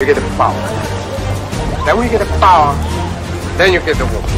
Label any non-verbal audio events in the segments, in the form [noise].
you get the power. Then when you get the power, then you get the woman.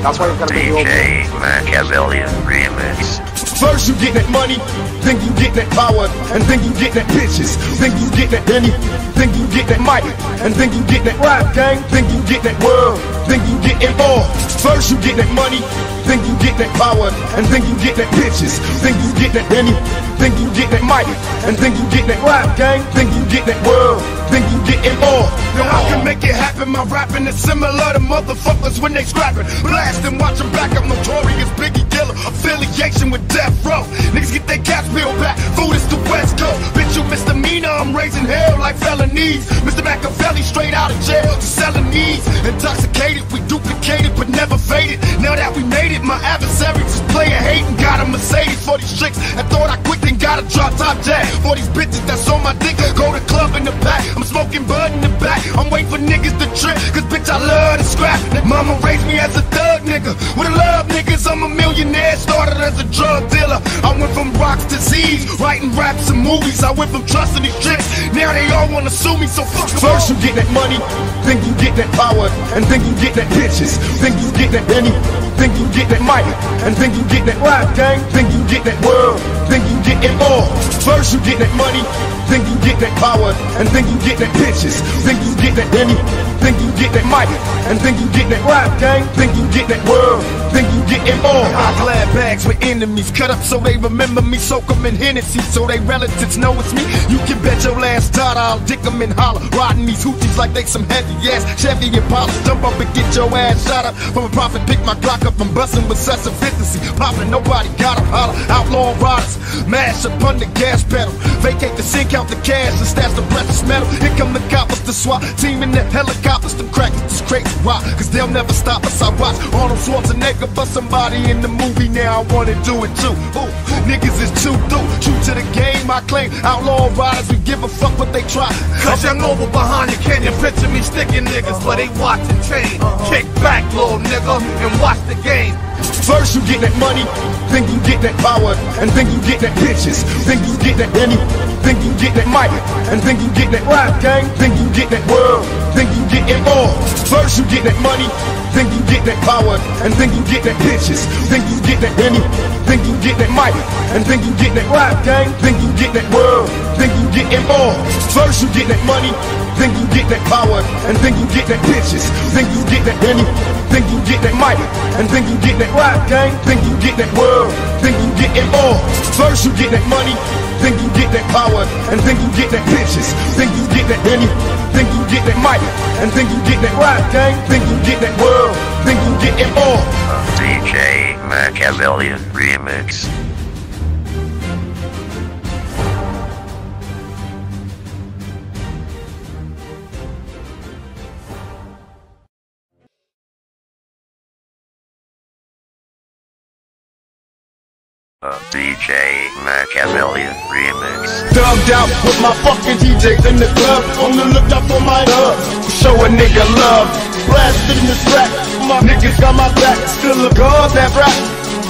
That's why you gotta be your DJ Machiavellian Remix. First you get that money, then you get that power, and then you get that bitches, then you get that Benny, then you get that mic, and then you get that rap gang, then you get that world, then you get all. First you get that money, then you get that power, and then you get that bitches, then you get that Benny, then you get that mic, and then you get that rap gang, then you get that world, then you get it all. Now I can make it happen, my rapping is similar to motherfuckers when they scrapping. Blast and watch them back up notorious Biggie Killer, affiliation with Death Row. Niggas get their cash bill back, food is the West Coast. Bitch, you misdemeanor, I'm raising hell like felonies. Mr. Machiavelli straight out of jail to selling these. Intoxicated, we made it, my adversaries is player hating. Got a Mercedes for these tricks. I thought I quit, then got a drop top jack. For these bitches that's on my dick, go to club in the back. I'm smoking bud in the back. I'm waiting for niggas to trip, cause bitch, I love to scrap. Mama raised me as a thug nigga. With a love niggas, I'm a millionaire. Started as a drug dealer. I went from rocks to Z's, writing raps and movies. I went from trusting these tricks. Now they all wanna sue me, so fuck First you get that money, then you get that power, and then you get that bitches, then you get that Benny, then you get that mic, and then you get that rap gang, then you get that world, then you get it all. First you get that money, then you get that power, and then you get that bitches, then you get that Benny, then you get that mic, and then you get that rap gang, then you get that world, then you get it all. I glad bags with enemies, cut up so they remember me, soak 'em in Hennessy, so they relatives know it's me. You can bet your last dollar I'll dick 'em in holler, riding these hoochies like they some heavy ass Chevy Impala. Jump up and get your ass shot up from a profit, pick my Glock up, I'm busting with specificity, popping, nobody got 'em holler. Outlaw riders, mash up on the gas pedal, vacate the sink, count the cash, and stash the precious metal. Here come the coppers, the SWAT team in the helicopters, them crackers, this crazy rock, cause they'll never stop us. I watch Arnold Schwarzenegger bust somebody in the movie, now I wanna do it too. Ooh, niggas is too through, true to the game, I claim. Outlaw riders, we give a fuck what they try. Cause young over behind you, can you picture me sticking niggas? But they watching chain. Kick back, little nigga, and watch the game. First you get that money, then you get that power, and then you get that bitches, then you get that Benny, then you get that mic, and then you get that rap gang, then you get that world, then you get it all. First you get that money, then you get that power, and then you get that bitches, then you get that Benny, then you get that mic, and then you get that rap gang, then you get that world, then you get it all. First you get that money, then you get that power, and then you get that bitches, then you get that Benny, then you get that mic, and then you get that rap gang, then you get that world, then you get it all. First you get that money, then you get that power, and then you get that bitches, then you get that Benny, then you get that mic, and then you get that rap gang, then you get that world, then you get it all. DJ Machiavellian Remix. A DJ Machiavellian Remix. Thugged out with my fucking DJs in the club. On the lookout for my love. Show a nigga love. Blasting the track. My niggas got my back. Still a god that rap.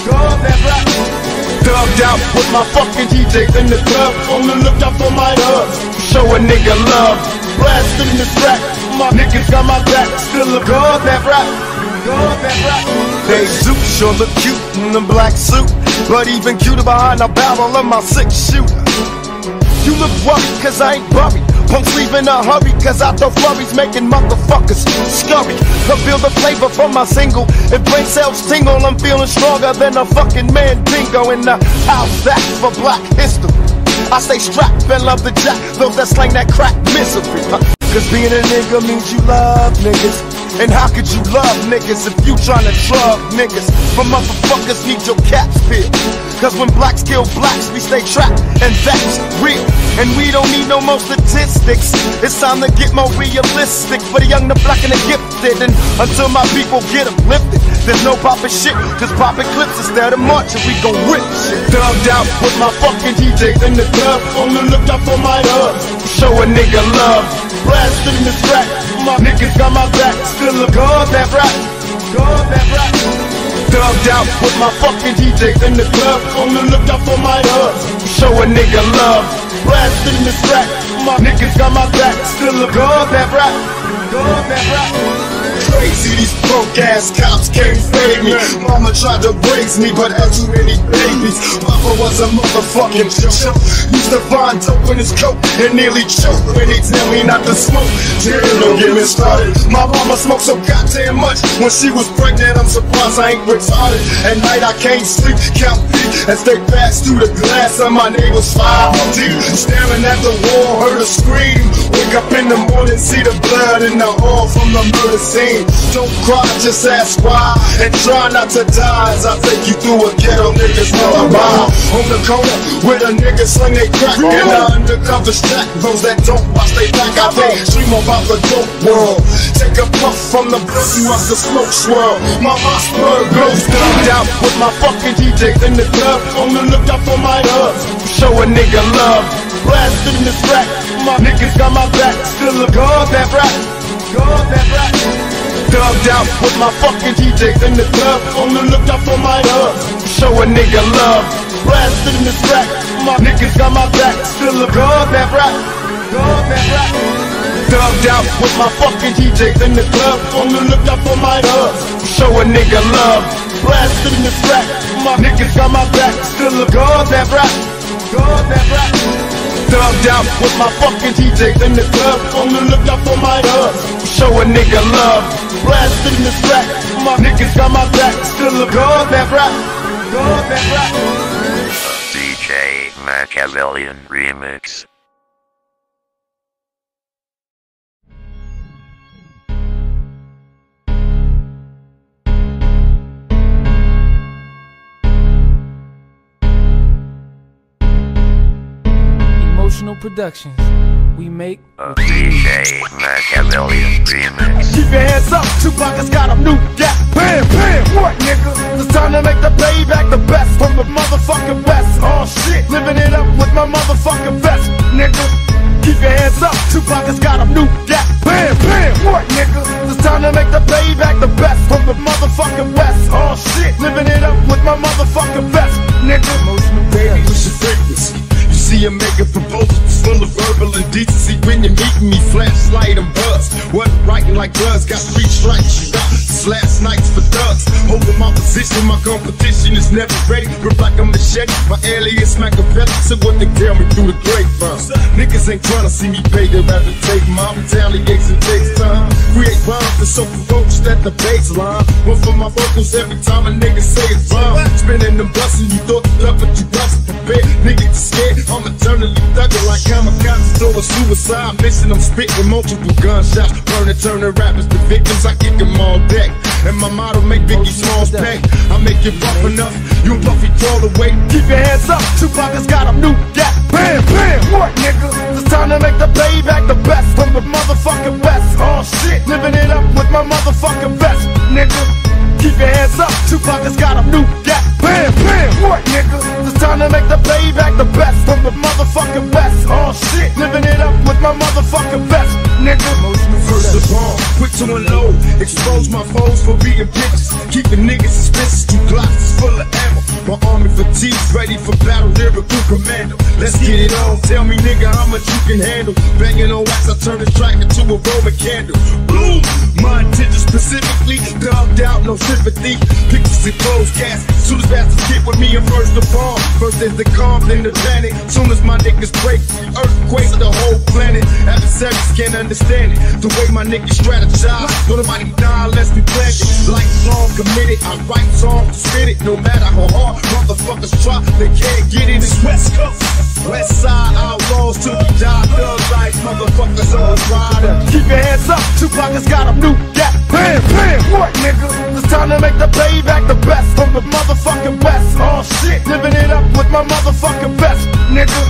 God that rap. Thugged out with my fucking DJs in the club. On the lookout for my love. Show a nigga love. Blasting the track. My niggas got my back. Still a god that rap. God that rap. They Zoot sure look cute in the black suit. But even cuter behind the barrel of my six shooter. You look worried cause I ain't buried. Punks leave in a hurry cause I throw flurries making motherfuckers scurry. I feel the flavor from my single. If brain cells tingle, I'm feeling stronger than a fucking Mandingo in the house that's for black history. I stay strapped and love the jack, those that slang that crack misery. huh? Cause being a nigga means you love niggas. And how could you love niggas if you tryna drug niggas? But motherfuckers need your caps peeled. Cause when blacks kill blacks, we stay trapped, and that's real. And we don't need no more statistics. It's time to get more realistic for the young, the black, and the gifted. And until my people get uplifted, there's no poppin' shit, just poppin' clips instead of and We gon' rip shit. Thugged out with my fucking DJ in the club, on the lookout for my love. Show a nigga love, blasting the track. My niggas got my back, still a god that rap. God that rap. Thugged out with my fucking DJs in the club, on the lookout for my love. Show a nigga love, blasting the track. My niggas got my back, still a god that rap. God that rap. Crazy, these broke ass cops can't fade me. Mama tried to raise me, but had too many babies. Papa was a motherfucking joke. Used to find dope in his coat and nearly choke when he tell me not to smoke. Damn, don't get me started. My mama smoked so goddamn much when she was pregnant. I'm surprised I ain't retarded. At night I can't sleep, count feet as they pass through the glass of my neighbor's fire deep. Staring at the wall, heard a scream. Wake up in the morning, see the blood in the hall from the murder scene. Don't cry, just ask why. And try not to die as I take you through a ghetto niggas lullaby. On the corner with the niggas sling they crack. And the undercover stack. Those that don't watch they back. I think dream about the dope world. Take a puff from the blunt and watch the smoke swirl. My Mossberg glows thumbed out with my fucking DJ in the club. On the lookout for my hubs. Show a nigga love. Blasting this rack. My niggas got my back. Still a god that rap. God that rap. Dubbed out with my fucking DJs in the club. On the lookout for my hubs Show a nigga love. Blasting this rack My niggas got my back. Still a god that rap. God that rap. Dubbed out with my fucking DJs in the club. On the lookout for my hubs Show a nigga love. Blasting this rack My niggas got my back. Still a god that rap. God that rap Dubbed out with my fucking DJs in the club. On the lookout for my hubs Show a nigga love. Blasting this rack My niggas got my back. Still a god that rap. God that rap. DJ Machiavellian Remix. Emotional Productions. We make A DJ Machiavellian Remix. Keep your hands up, Tupac has got a new gap. Bam, bam, what nigga? It's time to make the payback the best from the motherfucking best. Oh shit, living it up with my motherfucking best, nigga. Keep your hands up, Tupac has got a new gap. Bam, bam, what nigga? It's time to make the payback the best from the motherfucking west. Oh shit, living it up with my motherfucking best, nigga. You see him making proposals full of verbal indecency. When you meet me, flashlight and buzz. Wasn't writing like drugs, got three strikes, you got last nights for thugs. Holding my position, my competition is never ready. Grip like a machete, my alias Machiavelli. So what they tell me through the grapevine. Niggas ain't trying to see me pay, they rather take my retaliation takes time. Create rhymes that's so ferocious that the baseline. One for my vocals every time a nigga say it's rhyme. Spinning them bustin', you thought you love, but you wasn't prepared. Niggas scared, I'm eternally thugging like kamikaze. So a suicide mission, I'm spitting multiple gunshots. Burning, turning rappers to victims, I kick them all deck. And my motto make Biggie oh, Smalls pay. I make it rough enough, you and Puffy crawl away. Keep your hands up, Tupac has got a new gap. Bam, bam, what nigga? It's time to make the payback the best from the motherfucking west. Oh shit, living it up with my motherfucking best, nigga. Keep your hands up, Tupac has got a new gap. Bam, bam, what nigga? It's time to make the payback the best from the motherfucking best. Oh shit, living it up with my motherfucking best, nigga. First of all, quick to unload, expose my foes for being bitches. Keeping niggas suspicious, two glocks full of ammo. My army fatigues, ready for battle, lyrical commando. Let's get it on, tell me nigga how much you can handle. Banging on wax, I turn this track into a Roman candle. Boom! My intention specifically, dubbed out, no sympathy. Pictures and closed caskets. Soon as bastards get with me, I'm first to fall. First there's the calm, then the panic. Soon as my niggas break, earthquake the whole planet. Adversaries can't understand it. The way my niggas strategize. Don't nobody die unless we plan it. Lifelong committed, I write songs to spit it. No matter how hard motherfuckers try, they can't get it. It's West Coast. West side outlaws till we die. Thug life, motherfuckers on rider. Keep your hands up, Tupac has got a new gap. Bam, bam, what nigga? Time to make the payback the best from the motherfucking west. Oh shit, living it up with my motherfucking best, nigga.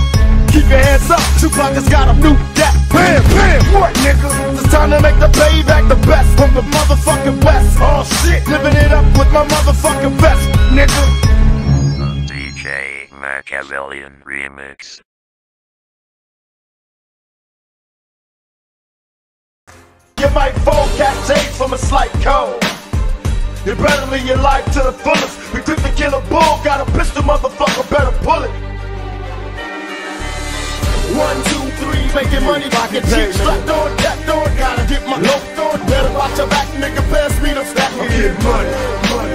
Keep your hands up, Tupac has got a new gap. Bam, bam, what nigga? It's time to make the payback the best from the motherfucking west. Oh shit, living it up with my motherfucking best, nigga. DJ Machiavellian Remix. You might fall catch AIDS from a slight cold. You better live your life to the fullest. We quick to kill a bull, got a pistol, motherfucker, better pull it. One, two, three, making money, pocket cheap, strapped on, tapped on, gotta get my loaf on. Better watch your back, nigga, pass me the stack. I'm getting money, money.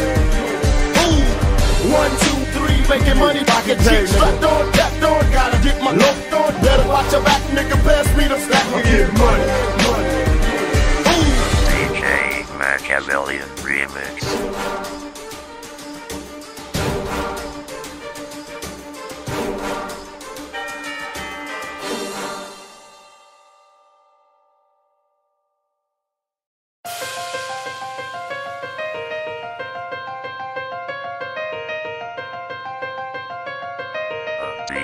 Ooh, one, two, three, making money, pocket cheap, strapped on, tapped on, gotta get my loaf on. Better watch your back, nigga, pass me the stack. I'm getting money, money. Ooh. DJ Machiavellian Remix.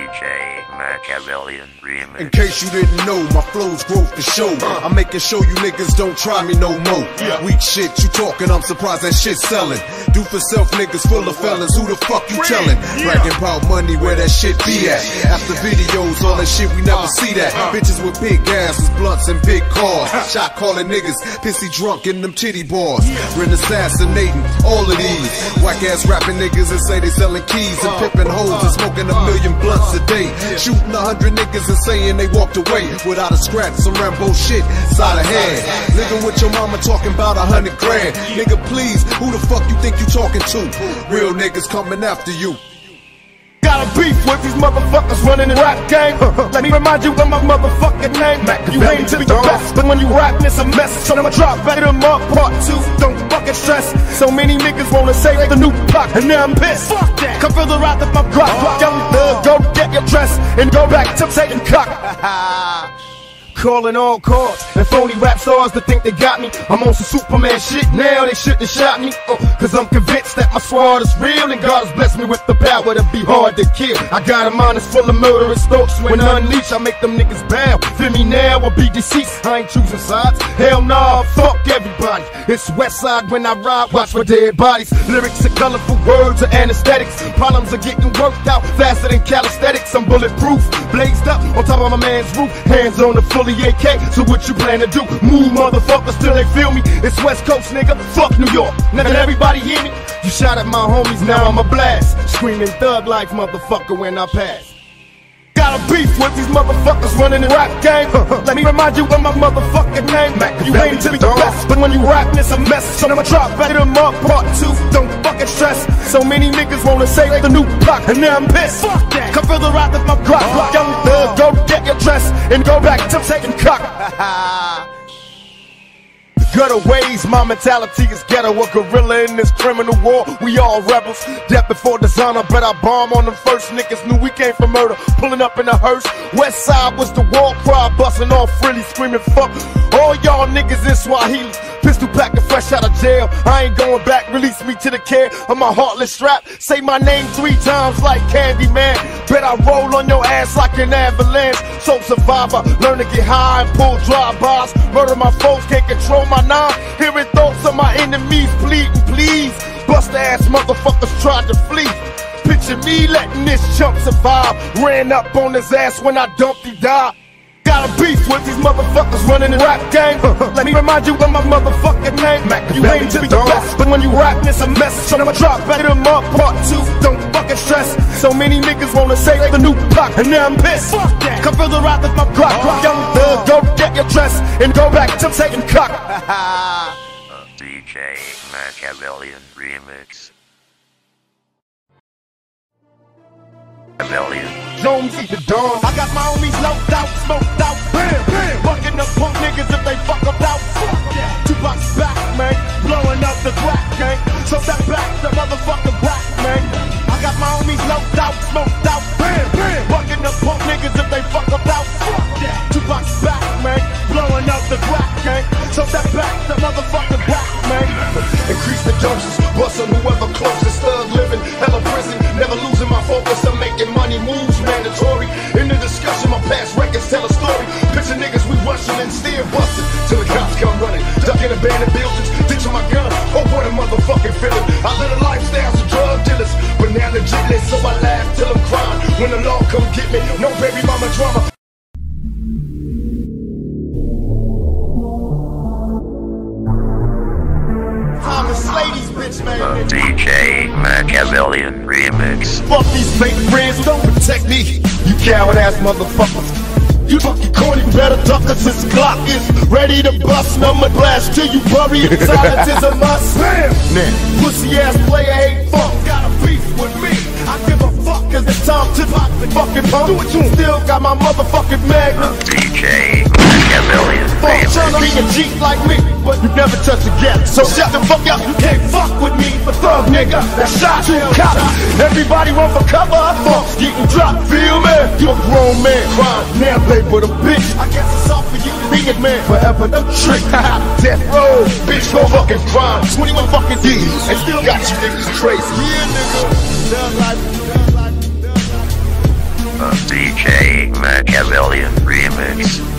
DJ Machiavellian Remix. In case you didn't know, my flow's growth to show. Uh-huh. I'm making sure you niggas don't try me no more. Weak shit, you talking, I'm surprised that shit's selling. Do for self niggas full of felons, who the fuck you telling? Bragging about money where that shit be at. After videos, all that shit, we never uh-huh. see that. Uh-huh. Bitches with big asses, blunts, and big cars. Shot calling niggas, pissy drunk in them titty bars. Been assassinating all of these. Whack ass rapping niggas and say they selling keys and pimping hoes and smoking a million blunts a day. Shooting a hundred niggas and saying they walked away without a scratch, some Rambo shit, side of head. Living with your mama talking about a hundred grand. Nigga, please, who the fuck you think you talking to? Real niggas coming after you. Got a beef with these motherfuckers running the rap game. Uh-huh. Let me remind you of my motherfucking name. You aim to be the best, but when you rap, it's a mess. So I'ma drop back them up, part two. Don't fucking stress. So many niggas wanna say they the new block, and now I'm pissed. Fuck that. Come further out of my block. Uh-huh. Young thug, go get your dress and go back to taking cock. [laughs] Calling all cards and phony rap stars that think they got me. I'm on some Superman shit now, they shouldn't have shot me. Uh, Cause I'm convinced that my squad is real and God has blessed me with the power to be hard to kill. I got a mind that's full of murderous thoughts. When unleashed, I make them niggas bow. Feel me now or be deceased. I ain't choosing sides. Hell nah, fuck everybody. It's West Side when I ride, watch for dead bodies. Lyrics are colorful, words are anesthetics. Problems are getting worked out faster than calisthenics. I'm bulletproof, blazed up on top of my man's roof. Hands on the fully So what you plan to do? Move motherfuckers till they feel me. It's West Coast, nigga. Fuck New York. Now can everybody hear me? You shot at my homies, now I'm a blast. Screaming thug life, motherfucker, when I pass. Got a beef with these motherfuckers running the rap game. [laughs] Let me remind you of my motherfucking name. You aim to be the best, but when you rap, it's a mess. So I'ma drop back them up, part two. Don't fucking stress. So many niggas wanna say the new block, and now I'm pissed. Fuck that. Come further out of my Glock. Uh-huh. Young thug, go get your dress and go back to taking cock. [laughs] Gutter ways, my mentality is ghetto. A gorilla in this criminal war. We all rebels. Death before dishonor, but I bomb on them first. Niggas knew we came from murder. Pulling up in a hearse. West side was the war cry, busting off frilly, screaming fuck. All y'all niggas in Swahili. Pistol pack and fresh out of jail. I ain't going back. Release me to the care of my heartless strap. Say my name three times like Candyman. Bet I roll on your ass like an avalanche. So survivor, learn to get high and pull drive-bys. Murder my foes, can't control my nine. Hearing thoughts of my enemies pleading, please. Bust ass motherfuckers tried to flee. Picture me letting this chump survive. Ran up on his ass when I dumped, he died. Got a beef with these motherfuckers running the rap game. Uh-huh. Let me remind you of my motherfucking name. You aim to be the best, but when you rap, it's a mess. So I'ma drop back them up, part two. Don't fucking stress. So many niggas wanna say the new block, and now I'm pissed. Fuck that. Come further out of my Glock. Uh-huh. Young thug, go get your dress and go back to taking cock. [laughs] DJ Machiavellian Remix. Machiavellian. Jones eat the dawn. I got my homies loped out, smoked out, bam, bam. Bucking up punk niggas if they fuck about. Tupac back, man. Blowing up the crack gang. So that back the motherfucking back, man. I got my homies loped out, smoked out, bam, bam. Bucking up punk niggas if they fuck about. Tupac back, man. Blowing up the crack gang. So that back the motherfucking back, man. Increase the junctions, bustin' whoever closest, thug living, hella prison, focus. I'm making money moves mandatory. In the discussion, my past records tell a story. Picture niggas we rushing and still busting till the cops come running, ducking abandoned buildings, ditching my gun. Oh, what a motherfucking feeling. I live a lifestyle of drug dealers, but now legitless, so I laugh till I'm crying. When the law come get me, no baby mama drama. Slay these bitch A man. DJ Machiavellian Remix. Fuck these fake friends who don't protect me. You coward ass motherfuckers. You fucking corny, better duck cause this Glock is ready to bust. Number blast till you bury it. [laughs] Silence is a must. Bam! Now, pussy ass player ain't fuck. Got a beef with me. I give a fuck cause it's time to pop the fucking pump. Do it you still got my motherfucking magnum. DJ Machiavellian Fuck tryna be a Remix. Like me, but you never touch a gas. So shut the fuck up, you can't fuck with me, but thug nigga. That shot you cop. Everybody run for cover, I fucks getting dropped, feel me? You a grown man, crying, now play for the bitch. I guess it's all for you to be a man, forever the trick. [laughs] Death row, bitch, go fucking crime. 21 fucking D's, and still got you niggas crazy. Yeah, nigga. Thug life, thug life, thug life. DJ Machiavellian Remix.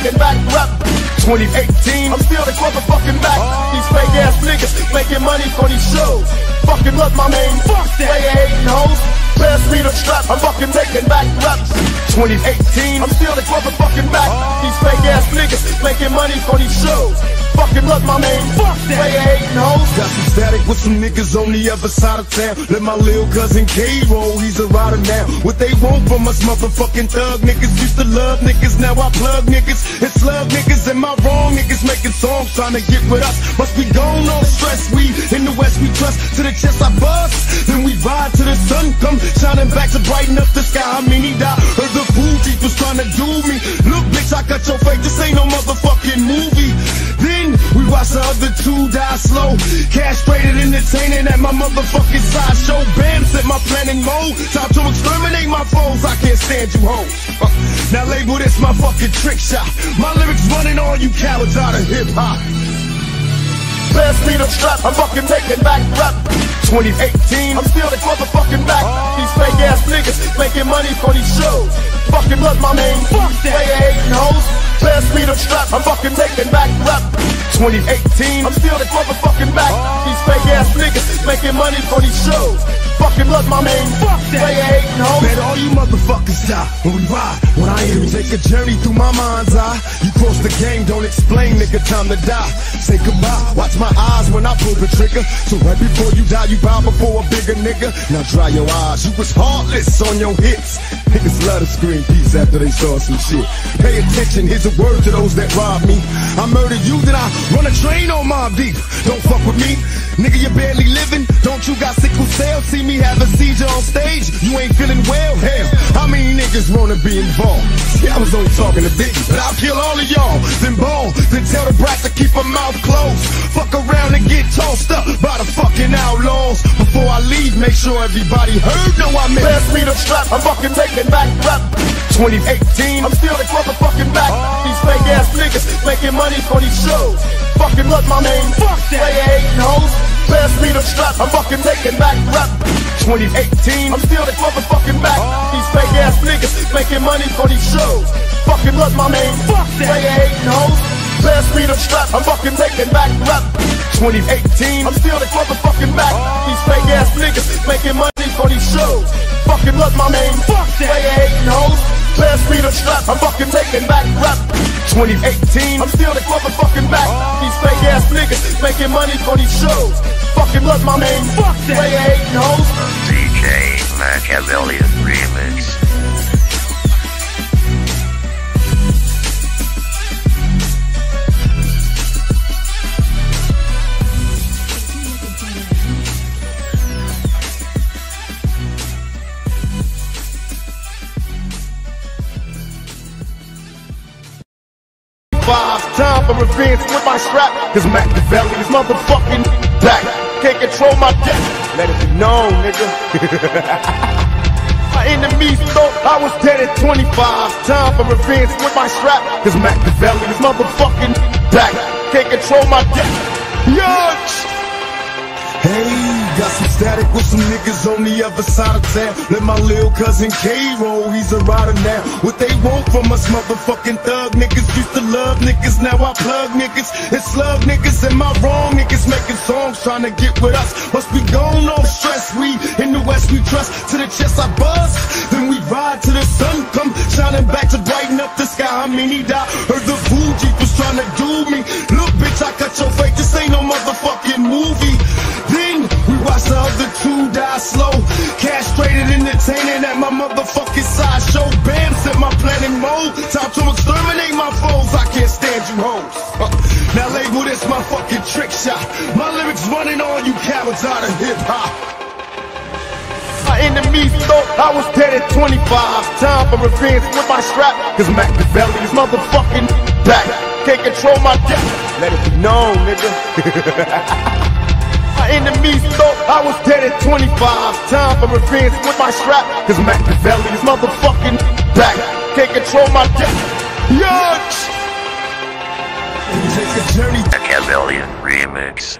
I'm fucking back rap. 2018, I'm still the motherfucking back. These fake ass niggas making money for these shows. Fucking love my main, fuck player hating hoes. Pass me the strap, I'm fucking taking back rap. 2018, I'm still the motherfucking back. These fake ass niggas making money for these shows. Fucking love my main, fuck player hating hoes. Got some static with some niggas on the other side of town. Let my little cousin K roll, he's a rider now. What they want from us, motherfucking thug niggas. Used to love niggas, now I plug niggas. And slug niggas, am I wrong? Niggas making songs trying to get with us. Must be gone on stress. We in the west, we trust. To the chest, I bust. Then we ride to the sun come shining back to brighten up the sky. I mean, he died. Heard the chief was trying to do me. Look, bitch, I cut your face. This ain't no motherfucking movie. Then we watch the other two die slow. Castrated, entertaining at my motherfucking sideshow. Bam, set my plan in mode. Time to exterminate my foes. I can't stand you hoes. Uh, now label this my fucking trick shot. My lyrics running all you cowards out of hip hop. Me the strap, I'm fucking taking back rap. 2018, I'm still the motherfucking back. These fake ass niggas making money for these shows. Fucking love my main, fuck player hating hoes. Me the strap, I'm fucking taking back rap. 2018, I'm still the motherfucking back. These fake ass niggas making money for these shows. Fucking love my main, fuck that. player hating hoes. Bet all you motherfuckers die when we ride. When I hear you take a journey through my mind's eye. You cross the game, don't explain, nigga, time to die. Say goodbye, watch my eyes when I pull the trigger. So right before you die, you bow before a bigger nigga. Now dry your eyes, you was heartless on your hits. Niggas love to scream peace after they saw some shit. Pay attention, here's a word to those that rob me. I murder you, then I run a train on Mobb Deep. Don't fuck with me. Nigga, you barely living. Don't you got sickle cell? See me have a seizure on stage. You ain't feeling well? Hell, how many niggas wanna be involved? Yeah, I was only talking to Biggie, but I'll kill all of y'all. Then ball, then tell the brat to keep her mouth closed. Fuck around and get tossed up by the fucking outlaws. Before I leave, make sure everybody heard. No, I meant. Pass me the strap, I'm fucking taking back rap. 2018, I'm still the motherfucking back. These fake ass niggas making money for these shows. Fucking love my main, fuck player hating hoes. Pass me the strap, I'm fucking taking back rap. 2018, I'm still the motherfucking back. Oh. These fake ass niggas making money for these shows. Fucking love my main, fuck player hating hoes. Pass me the strap, I'm fucking taking back rap. 2018, I'm still the motherfucking back. Oh. These fake ass niggas making money for these shows. Fucking love my main, fuck player hating hoes. Pass me the strap, I'm fucking taking back rap. 2018, I'm still the motherfucking back. These fake ass niggas making money for these shows. Fucking love my name. fuck player hating hoes. DJ Machiavellian Remix. For revenge with my strap. Cause Machiavelli is motherfucking back. Can't control my death. Let it be known, nigga. [laughs] my enemies thought I was dead at 25. Time for revenge with my strap. Cause Machiavelli is motherfucking back. Can't control my death. Yuck! Hey, got some static with some niggas on the other side of town. Let my little cousin K roll, he's a rider now. What they want from us, motherfucking thug niggas. Used to love niggas, now I plug niggas. It's love niggas, am I wrong? Niggas making songs trying to get with us. Must be gone, no stress. We in the West, we trust. To the chest, I bust. Then we ride to the sun come shining back to brighten up the sky. I mean, he died. Heard the Fuji was trying to do me. Look, bitch, I cut your face. This ain't no motherfucking movie. Die slow. Castrated, entertaining at my motherfucking sideshow. Bam, set my planet mode. Time to exterminate my foes. I can't stand you hoes. [laughs] Now label this my fucking trick shot. My lyrics running on you cowards out of hip hop. Enemies thought I was dead at 25. Time for revenge with my strap. Cause Machiavelli is motherfucking back. Can't control my death. Let it be known, nigga. [laughs] My enemies thought I was dead at 25. Time for revenge with my strap. Cause Machiavelli is motherfucking back. Can't control my death. Yuck! Take a journey. Machiavellian Remix.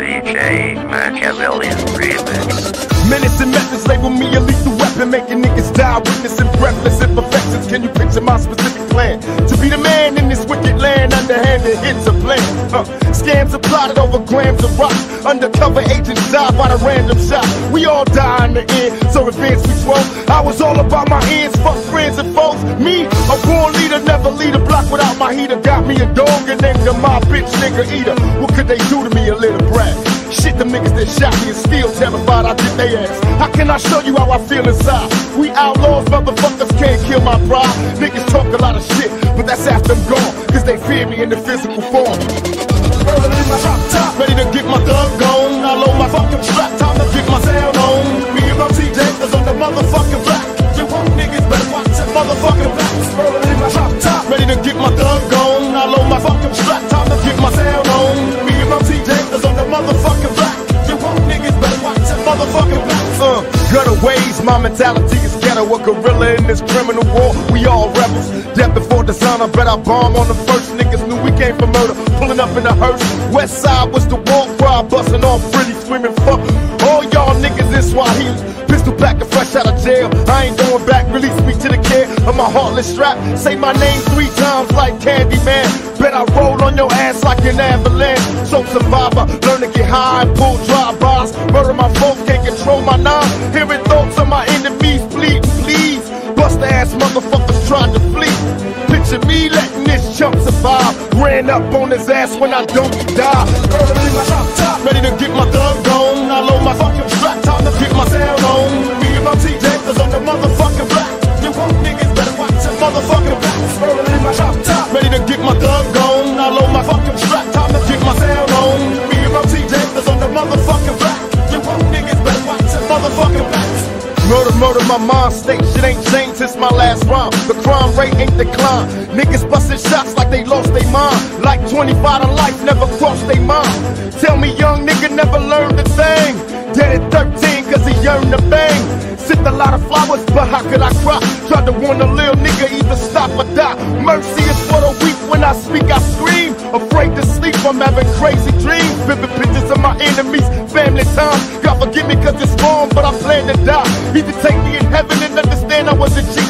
DJ Machiavellian Remix. Menace and methods label me a lethal weapon, making niggas die, witnessing breathless imperfections. Can you picture my specific plan? To be the man in this wicked land, underhanded hits a plan. Uh, scams are plotted over grams of rock. Undercover agents die by the random shot. We all die in the end, so revenge we swole. I was all about my ends, fuck friends and foes. Me, a born leader, never lead a block without my heater. Got me a dog and named him my bitch nigga eater. What could they do to me, a little brat? Shit, the niggas that shot me is still terrified I did they ass. How can I show you how I feel inside? We outlaws, motherfuckers can't kill my pride. Niggas talk a lot of shit, but that's after I'm gone. Cause they fear me in the physical form. Rolling in my drop top, ready to get my thug on. I load my fucking strap, time to get my sound on. Me and my TJ is on the motherfucking black. You want niggas better watch that motherfucking back. Rolling in my drop top, ready to get my thug on. I load my fucking strap, time to get my sound on. Me and my TJ is on the motherfucking black. You want niggas better watch that motherfucking back. Uh, gutter ways, my mentality is ghetto. A gorilla in this criminal war. We all rebels. Death before dishonor, bet I bomb on the first. Niggas knew we came for murder. Up in the hearse. West side was the war cry, busting off pretty, screaming fuck. All y'all niggas in Swahili. Pistol back and fresh out of jail. I ain't going back. Release me to the care of my heartless strap. Say my name three times like Candyman. Bet I roll on your ass like an avalanche. So survivor, learn to get high and pull drive-bys. Murder my folks, can't control my nine. Hearing thoughts of my enemies bleeding, please. Bust ass motherfuckers trying to flee. Picture me letting this chump survive. Ran up on his ass when I don't die. Early my top ready to get my thug on. I load my fucking strap, time to get my sound on. Me and my TJ is on the motherfucking black. You want niggas better watch that motherfucking back. Early my top ready to get my thug on. I load my fucking strap, time to get my sound on. Me and my TJ is on the motherfucking black. You want niggas better watch that motherfucking back. Murder, murder, my mind state shit ain't changed since my last rhyme. The crime rate ain't declined. Niggas busting shots they lost their mind. Like 25 to life never crossed their mind. Tell me young nigga never learned a thing. Dead at 13 cause he yearned to bang. Sipped a lot of flowers, but how could I cry? Tried to warn a little nigga either stop or die. Mercy is for the weak. When I speak, I scream. Afraid to sleep, I'm having crazy dreams. Vivid pictures of my enemies, family time. God forgive me cause it's wrong, but I plan to die. Either take me in heaven and understand I was a G.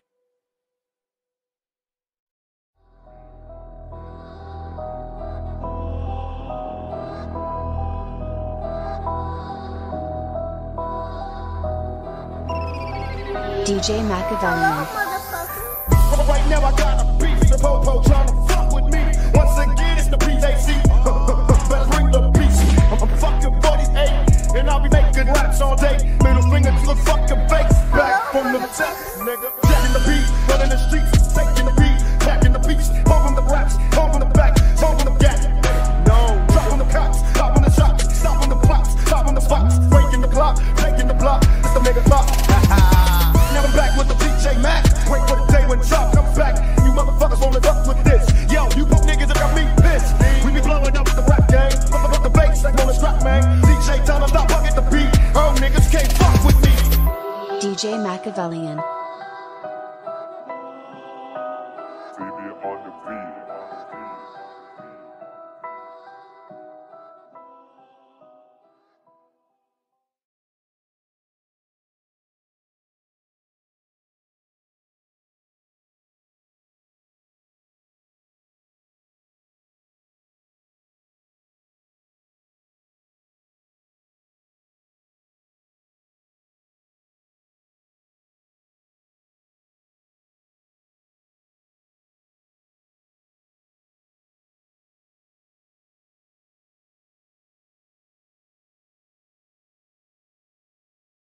DJ Machiavellian. Right now I got a the popo trying to fuck with me. Once again, it's the PJC. [laughs] Better bring the. I'm, fucking 48, and I'll be making raps all day. Middle finger to the fucking face, back from the top, nigga. Machiavellian